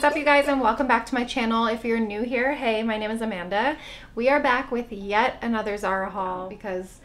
What's up you guys and welcome back to my channel. If you're new here, hey, my name is Amanda. We are back with yet another Zara haul because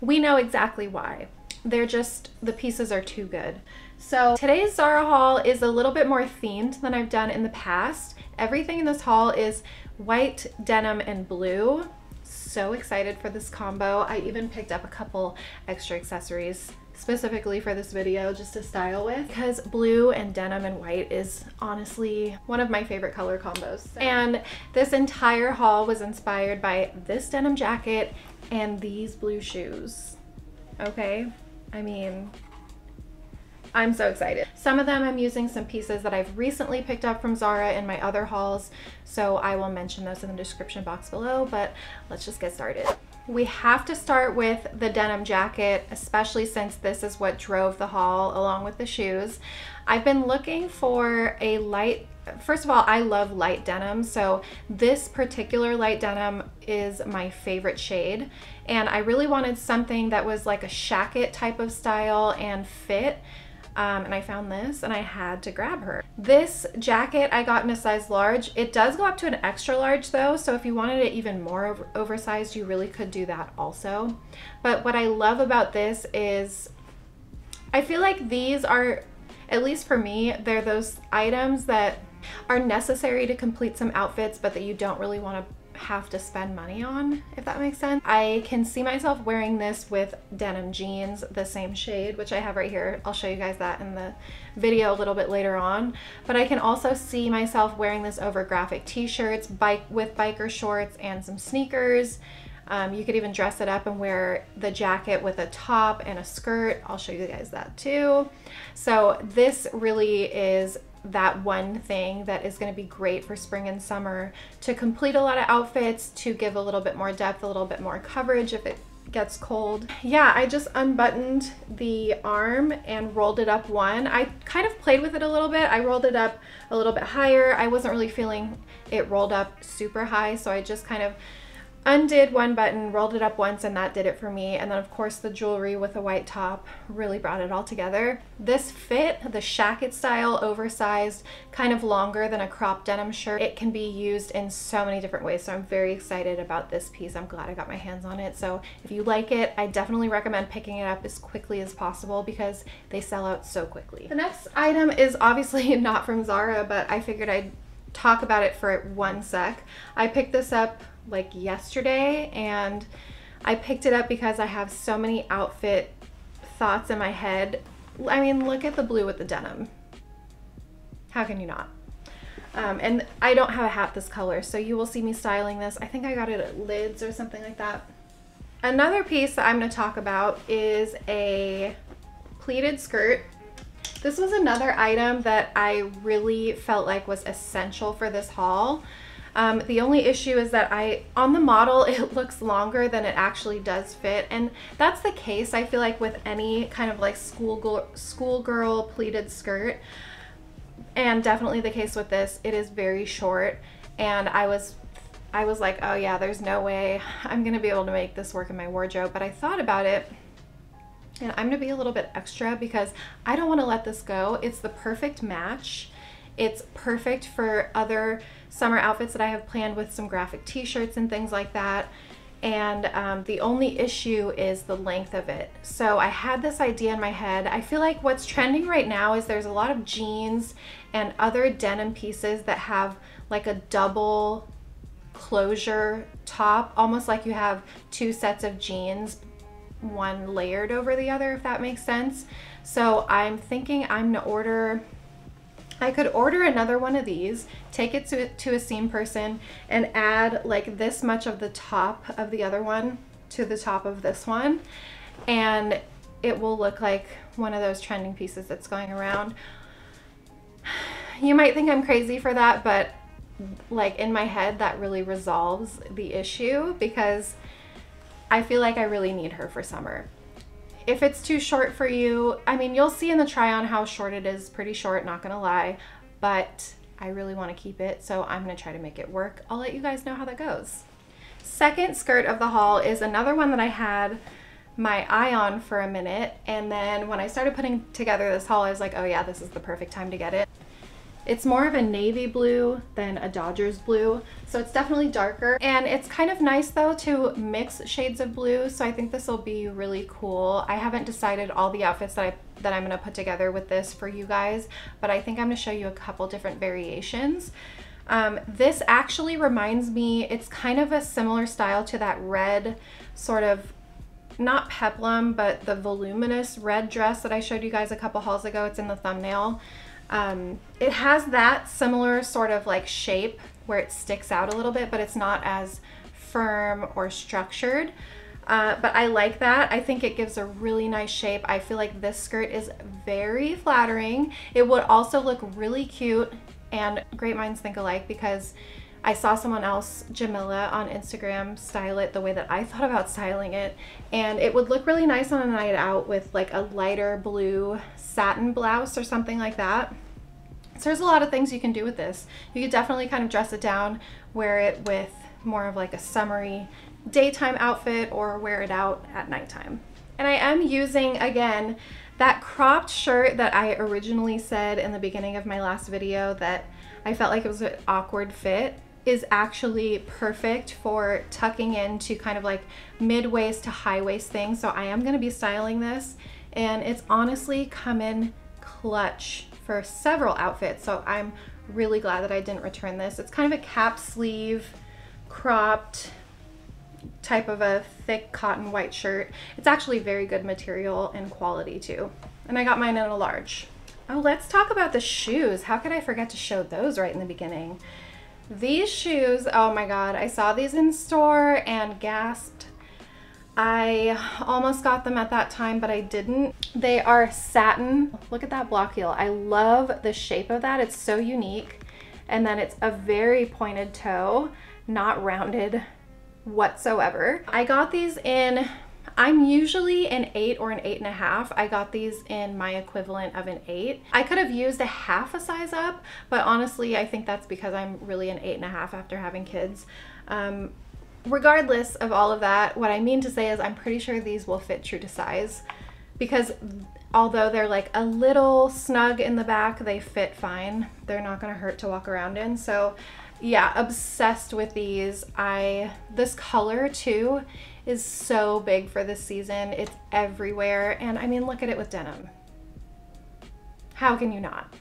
we know exactly why. They're just, the pieces are too good. So today's Zara haul is a little bit more themed than I've done in the past. Everything in this haul is white, denim, and blue. So excited for this combo. I even picked up a couple extra accessories specifically for this video just to style with because blue and denim and white is honestly one of my favorite color combos. And this entire haul was inspired by this denim jacket and these blue shoes. Okay? I mean, I'm so excited. Some of them I'm using some pieces that I've recently picked up from Zara in my other hauls, so I will mention those in the description box below, but let's just get started. We have to start with the denim jacket, especially since this is what drove the haul along with the shoes. I've been looking for a light, first of all, I love light denim. So this particular light denim is my favorite shade. And I really wanted something that was like a shacket type of style and fit um, and I found this and I had to grab her. This jacket I got in a size large. It does go up to an extra large though, so if you wanted it even more over oversized, you really could do that also. But what I love about this is I feel like these are, at least for me, they're those items that are necessary to complete some outfits, but that you don't really want to have to spend money on, if that makes sense. I can see myself wearing this with denim jeans, the same shade, which I have right here. I'll show you guys that in the video a little bit later on. But I can also see myself wearing this over graphic t-shirts, bike with biker shorts and some sneakers. Um, you could even dress it up and wear the jacket with a top and a skirt. I'll show you guys that too. So this really is that one thing that is going to be great for spring and summer to complete a lot of outfits, to give a little bit more depth, a little bit more coverage if it gets cold. Yeah, I just unbuttoned the arm and rolled it up one. I kind of played with it a little bit. I rolled it up a little bit higher. I wasn't really feeling it rolled up super high, so I just kind of undid one button, rolled it up once, and that did it for me. And then of course the jewelry with a white top really brought it all together. This fit, the shacket style, oversized, kind of longer than a crop denim shirt, it can be used in so many different ways. So I'm very excited about this piece. I'm glad I got my hands on it. So if you like it, I definitely recommend picking it up as quickly as possible because they sell out so quickly. The next item is obviously not from Zara, but I figured I'd talk about it for one sec. I picked this up like yesterday and I picked it up because I have so many outfit thoughts in my head. I mean, look at the blue with the denim. How can you not? Um, and I don't have a hat this color, so you will see me styling this. I think I got it at Lids or something like that. Another piece that I'm going to talk about is a pleated skirt. This was another item that I really felt like was essential for this haul. Um, the only issue is that I, on the model, it looks longer than it actually does fit. And that's the case, I feel like, with any kind of like schoolgirl, schoolgirl pleated skirt. And definitely the case with this, it is very short. And I was I was like, oh yeah, there's no way I'm gonna be able to make this work in my wardrobe. But I thought about it and I'm gonna be a little bit extra because I don't wanna let this go. It's the perfect match. It's perfect for other summer outfits that I have planned with some graphic t-shirts and things like that. And um, the only issue is the length of it. So I had this idea in my head. I feel like what's trending right now is there's a lot of jeans and other denim pieces that have like a double closure top, almost like you have two sets of jeans, one layered over the other, if that makes sense. So I'm thinking I'm gonna order I could order another one of these, take it to, to a seam person, and add like this much of the top of the other one to the top of this one. And it will look like one of those trending pieces that's going around. You might think I'm crazy for that, but like in my head, that really resolves the issue because I feel like I really need her for summer. If it's too short for you, I mean, you'll see in the try on how short it is, pretty short, not gonna lie, but I really wanna keep it, so I'm gonna try to make it work. I'll let you guys know how that goes. Second skirt of the haul is another one that I had my eye on for a minute, and then when I started putting together this haul, I was like, oh yeah, this is the perfect time to get it. It's more of a navy blue than a Dodgers blue, so it's definitely darker. And it's kind of nice though to mix shades of blue, so I think this will be really cool. I haven't decided all the outfits that I that I'm gonna put together with this for you guys, but I think I'm gonna show you a couple different variations. Um, this actually reminds me, it's kind of a similar style to that red sort of not peplum, but the voluminous red dress that I showed you guys a couple hauls ago. It's in the thumbnail. Um, it has that similar sort of like shape where it sticks out a little bit, but it's not as firm or structured. Uh, but I like that. I think it gives a really nice shape. I feel like this skirt is very flattering. It would also look really cute and great minds think alike because I saw someone else, Jamila, on Instagram style it the way that I thought about styling it. And it would look really nice on a night out with like a lighter blue satin blouse or something like that. So there's a lot of things you can do with this. You could definitely kind of dress it down, wear it with more of like a summery daytime outfit or wear it out at nighttime. And I am using, again, that cropped shirt that I originally said in the beginning of my last video that I felt like it was an awkward fit is actually perfect for tucking into kind of like mid waist to high waist things. So I am gonna be styling this and it's honestly come in clutch for several outfits. So I'm really glad that I didn't return this. It's kind of a cap sleeve, cropped, type of a thick cotton white shirt. It's actually very good material and quality too. And I got mine in a large. Oh, let's talk about the shoes. How could I forget to show those right in the beginning? These shoes, oh my God, I saw these in store and gasped. I almost got them at that time, but I didn't. They are satin. Look at that block heel. I love the shape of that. It's so unique. And then it's a very pointed toe, not rounded whatsoever. I got these in, I'm usually an eight or an eight and a half. I got these in my equivalent of an eight. I could have used a half a size up, but honestly, I think that's because I'm really an eight and a half after having kids. Um, regardless of all of that, what I mean to say is I'm pretty sure these will fit true to size because although they're like a little snug in the back, they fit fine. They're not gonna hurt to walk around in. So yeah, obsessed with these. I this color too is so big for this season. It's everywhere. And I mean, look at it with denim. How can you not?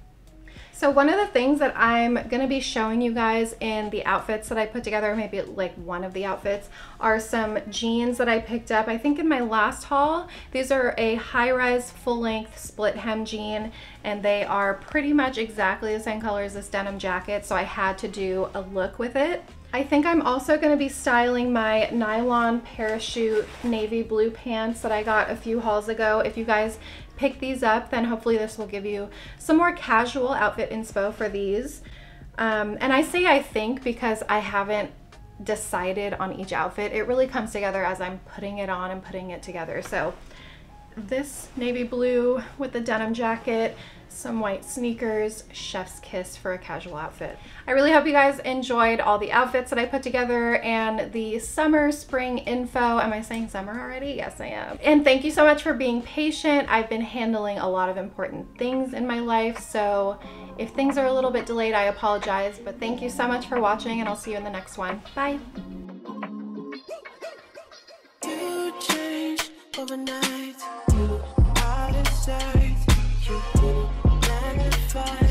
So one of the things that I'm going to be showing you guys in the outfits that I put together, maybe like one of the outfits, are some jeans that I picked up, I think in my last haul. These are a high-rise full-length split hem jean, and they are pretty much exactly the same color as this denim jacket, so I had to do a look with it. I think I'm also going to be styling my nylon parachute navy blue pants that I got a few hauls ago. If you guys pick these up, then hopefully this will give you some more casual outfit inspo for these. Um, and I say I think because I haven't decided on each outfit. It really comes together as I'm putting it on and putting it together. So this navy blue with the denim jacket, some white sneakers, chef's kiss for a casual outfit. I really hope you guys enjoyed all the outfits that I put together and the summer spring info. Am I saying summer already? Yes, I am. And thank you so much for being patient. I've been handling a lot of important things in my life, so if things are a little bit delayed, I apologize, but thank you so much for watching and I'll see you in the next one. Bye. Overnight.